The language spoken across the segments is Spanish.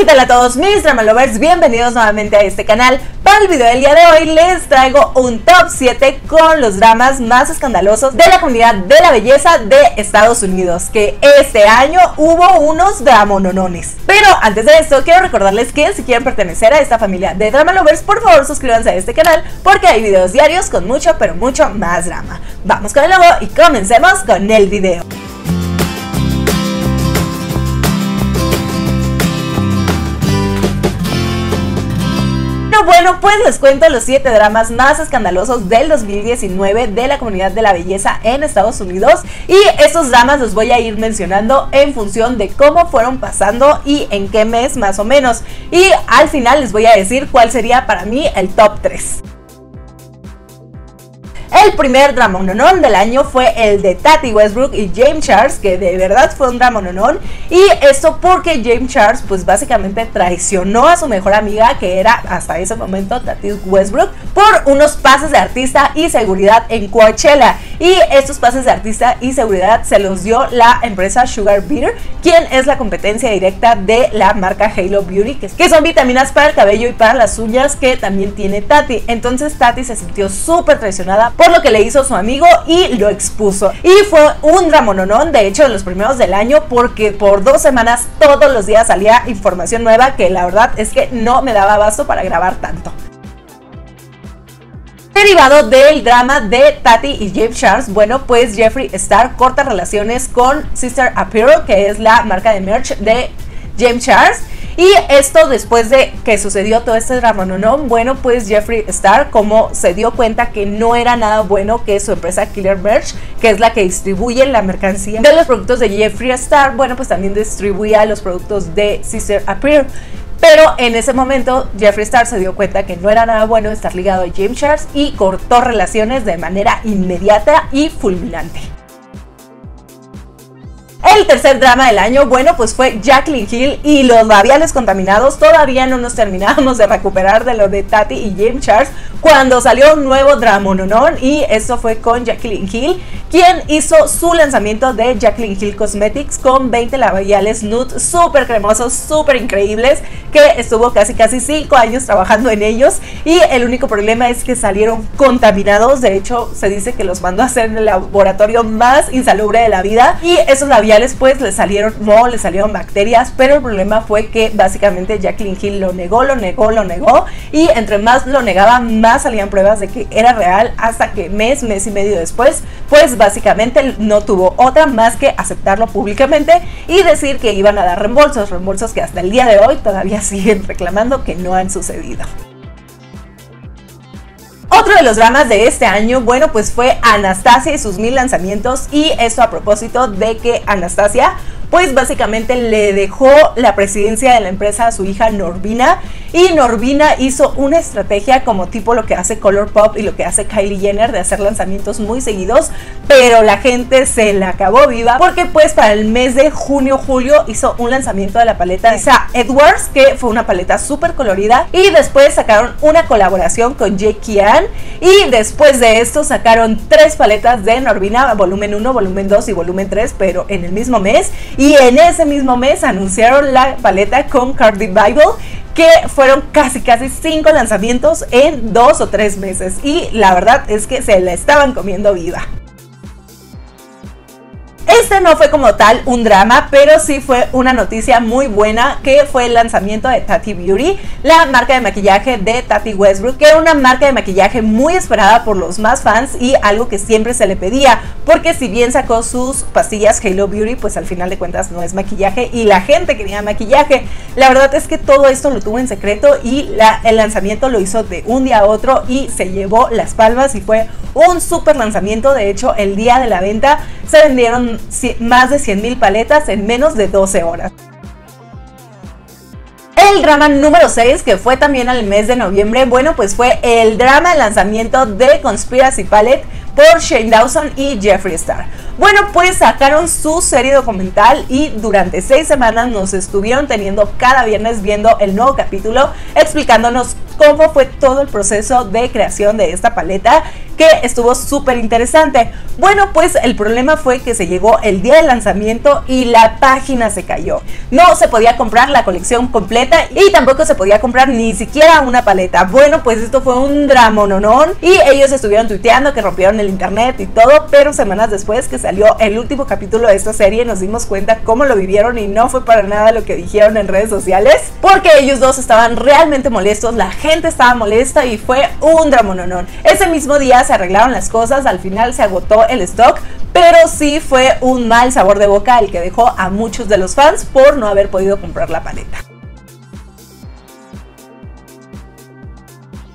¿qué tal a todos mis drama lovers? Bienvenidos nuevamente a este canal. Para el video del día de hoy les traigo un top 7 con los dramas más escandalosos de la comunidad de la belleza de Estados Unidos, que este año hubo unos dramononones. Pero antes de esto quiero recordarles que si quieren pertenecer a esta familia de drama lovers, por favor suscríbanse a este canal porque hay videos diarios con mucho pero mucho más drama. Vamos con el logo y comencemos con el video. Bueno, pues les cuento los 7 dramas más escandalosos del 2019 de la comunidad de la belleza en Estados Unidos. Y estos dramas los voy a ir mencionando en función de cómo fueron pasando y en qué mes más o menos. Y al final les voy a decir cuál sería para mí el top 3. El primer dramononón del año fue el de Tati Westbrook y James Charles, que de verdad fue un dramononón. Y esto porque James Charles, pues básicamente traicionó a su mejor amiga, que era hasta ese momento Tati Westbrook, por unos pases de artista y seguridad en Coachella. Y estos pases de artista y seguridad se los dio la empresa Sugar Beer, quien es la competencia directa de la marca Halo Beauty, que son vitaminas para el cabello y para las uñas que también tiene Tati. Entonces Tati se sintió súper traicionada por lo que le hizo su amigo y lo expuso. Y fue un dramononón, de hecho, de los primeros del año, porque por dos semanas todos los días salía información nueva que la verdad es que no me daba abasto para grabar tanto derivado del drama de Tati y James Charles, bueno, pues Jeffree Star corta relaciones con Sister Apparel, que es la marca de merch de James Charles. Y esto después de que sucedió todo este drama, ¿no? Bueno, pues Jeffree Star, como se dio cuenta que no era nada bueno que su empresa Killer Merch, que es la que distribuye la mercancía de los productos de Jeffree Star, bueno, pues también distribuía los productos de Sister Appear. Pero en ese momento Jeffree Star se dio cuenta que no era nada bueno estar ligado a James Charles y cortó relaciones de manera inmediata y fulminante. El tercer drama del año, bueno, pues fue Jacqueline Hill y los labiales contaminados. Todavía no nos terminábamos de recuperar de lo de Tati y James Charles cuando salió un nuevo dramononón y eso fue con Jacqueline Hill, quien hizo su lanzamiento de Jacqueline Hill Cosmetics con 20 labiales nude súper cremosos, súper increíbles, que estuvo casi casi 5 años trabajando en ellos y el único problema es que salieron contaminados. De hecho, se dice que los mandó a hacer en el laboratorio más insalubre de la vida y esos labiales después le salieron no, le salieron bacterias, pero el problema fue que básicamente Jacqueline Hill lo negó, lo negó, lo negó y entre más lo negaba, más salían pruebas de que era real hasta que mes, mes y medio después, pues básicamente no tuvo otra más que aceptarlo públicamente y decir que iban a dar reembolsos, reembolsos que hasta el día de hoy todavía siguen reclamando que no han sucedido. Otro de los dramas de este año, bueno, pues fue Anastasia y sus mil lanzamientos y eso a propósito de que Anastasia pues básicamente le dejó la presidencia de la empresa a su hija Norvina y Norvina hizo una estrategia como tipo lo que hace Color Pop y lo que hace Kylie Jenner de hacer lanzamientos muy seguidos, pero la gente se la acabó viva porque pues para el mes de junio-julio hizo un lanzamiento de la paleta Lisa Edwards que fue una paleta súper colorida y después sacaron una colaboración con Jake Ann y después de esto sacaron tres paletas de Norvina, volumen 1, volumen 2 y volumen 3, pero en el mismo mes y en ese mismo mes anunciaron la paleta con Cardi Bible que fueron casi casi cinco lanzamientos en dos o tres meses y la verdad es que se la estaban comiendo viva. Este no fue como tal un drama, pero sí fue una noticia muy buena que fue el lanzamiento de Tati Beauty, la marca de maquillaje de Tati Westbrook, que era una marca de maquillaje muy esperada por los más fans y algo que siempre se le pedía, porque si bien sacó sus pastillas Halo Beauty, pues al final de cuentas no es maquillaje y la gente quería maquillaje. La verdad es que todo esto lo tuvo en secreto y el lanzamiento lo hizo de un día a otro y se llevó las palmas y fue un super lanzamiento. De hecho, el día de la venta se vendieron más de 100.000 paletas en menos de 12 horas. El drama número 6, que fue también al mes de noviembre, bueno, pues fue el drama de lanzamiento de Conspiracy Palette por Shane Dawson y Jeffree Star. Bueno, pues sacaron su serie documental y durante seis semanas nos estuvieron teniendo cada viernes viendo el nuevo capítulo explicándonos cómo fue todo el proceso de creación de esta paleta que estuvo súper interesante. Bueno, pues el problema fue que se llegó el día del lanzamiento y la página se cayó. No se podía comprar la colección completa y tampoco se podía comprar ni siquiera una paleta. Bueno, pues esto fue un dramononón y ellos estuvieron tuiteando que rompieron el internet y todo, pero semanas después que salió el último capítulo de esta serie nos dimos cuenta cómo lo vivieron y no fue para nada lo que dijeron en redes sociales, porque ellos dos estaban realmente molestos, la gente estaba molesta y fue un dramononón. Ese mismo día se arreglaron las cosas, al final se agotó el stock, pero sí fue un mal sabor de boca el que dejó a muchos de los fans por no haber podido comprar la paleta.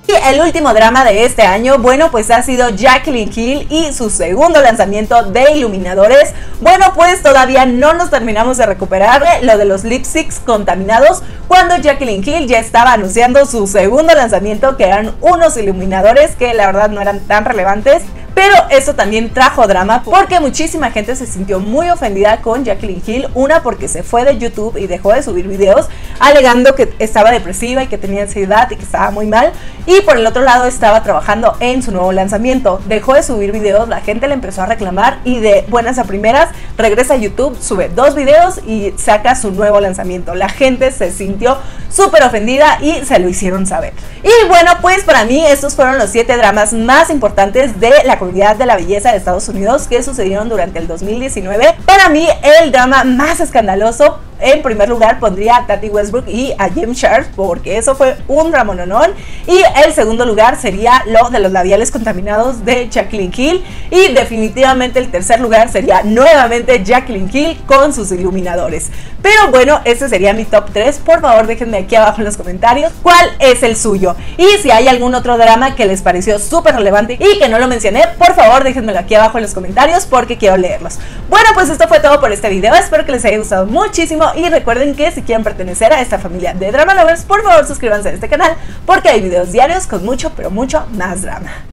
Y el último drama de este año, bueno, pues ha sido Jacqueline Hill y su segundo lanzamiento de Iluminadores. Bueno, pues todavía no nos terminamos de recuperar lo de los lipsticks contaminados cuando Jacqueline Hill ya estaba anunciando su segundo lanzamiento que eran unos iluminadores que la verdad no eran tan relevantes pero eso también trajo drama porque muchísima gente se sintió muy ofendida con Jacqueline Hill. Una porque se fue de YouTube y dejó de subir videos alegando que estaba depresiva y que tenía ansiedad y que estaba muy mal. Y por el otro lado estaba trabajando en su nuevo lanzamiento. Dejó de subir videos, la gente le empezó a reclamar y de buenas a primeras regresa a YouTube, sube dos videos y saca su nuevo lanzamiento. La gente se sintió súper ofendida y se lo hicieron saber. Y bueno, pues para mí estos fueron los siete dramas más importantes de la de la belleza de Estados Unidos que sucedieron durante el 2019. Para mí, el drama más escandaloso en primer lugar pondría a Tati Westbrook y a Jim Sharp porque eso fue un ramononón. Y el segundo lugar sería lo de los labiales contaminados de Jacqueline Hill. Y definitivamente el tercer lugar sería nuevamente Jacqueline Hill con sus iluminadores. Pero bueno, ese sería mi top 3. Por favor, déjenme aquí abajo en los comentarios cuál es el suyo. Y si hay algún otro drama que les pareció súper relevante y que no lo mencioné, por favor déjenmelo aquí abajo en los comentarios porque quiero leerlos. Bueno, pues esto fue todo por este video. Espero que les haya gustado muchísimo y recuerden que si quieren pertenecer a esta familia de Drama Lovers, por favor suscríbanse a este canal porque hay videos diarios con mucho, pero mucho más drama.